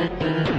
Mm-hmm.